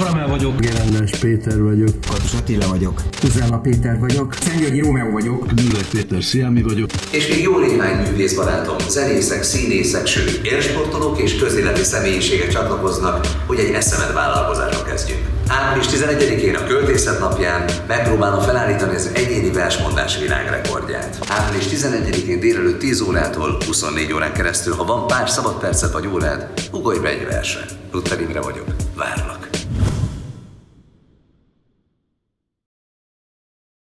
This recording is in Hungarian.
Karamel vagyok. Gerendás Péter vagyok. Katos Attila vagyok. Tuzella Péter vagyok. Szentgyörgyi Rómeó vagyok. Művek Péter Sziámi vagyok. És még jó néhány művészbarátom, zenészek, színészek, sőt, élsportolók és közéleti személyiségek csatlakoznak, hogy egy eszemet vállalkozásra kezdjünk. Április 11-én a költészet napján megpróbálom felállítani az egyéni versmondás világrekordját. Április 11-én délelőtt 10 órától 24 órán keresztül, ha van pár szabad percet vagy órád, ugorj be egy versre. Luther Imre vagyok. Várlak.